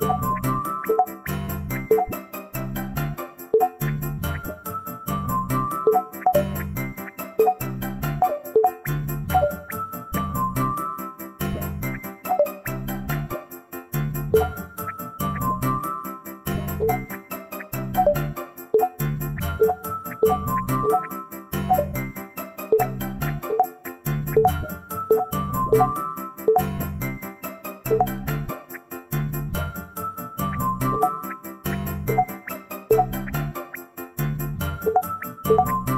You you